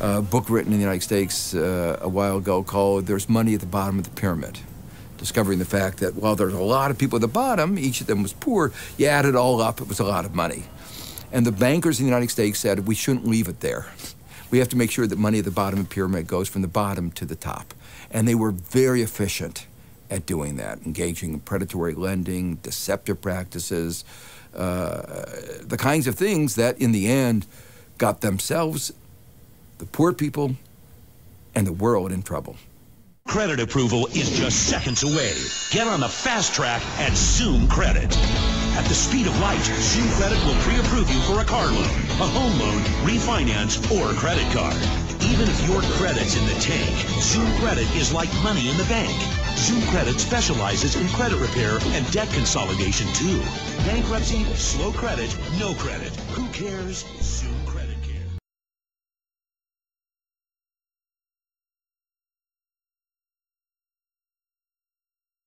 uh, book written in the United States uh, a while ago called There's Money at the Bottom of the Pyramid. Discovering the fact that while there's a lot of people at the bottom, each of them was poor, you add it all up, it was a lot of money. And the bankers in the United States said we shouldn't leave it there. We have to make sure that money at the bottom of the pyramid goes from the bottom to the top. And they were very efficient at doing that, engaging in predatory lending, deceptive practices, uh, the kinds of things that in the end got themselves, the poor people, and the world in trouble. Credit approval is just seconds away. Get on the fast track at Zoom Credit. At the speed of light, Zoom Credit will pre-approve you for a car loan, a home loan, refinance, or a credit card. Even if your credit's in the tank, Zoom Credit is like money in the bank. Zoom Credit specializes in credit repair and debt consolidation too. Bankruptcy, slow credit, no credit. Who cares? Zoom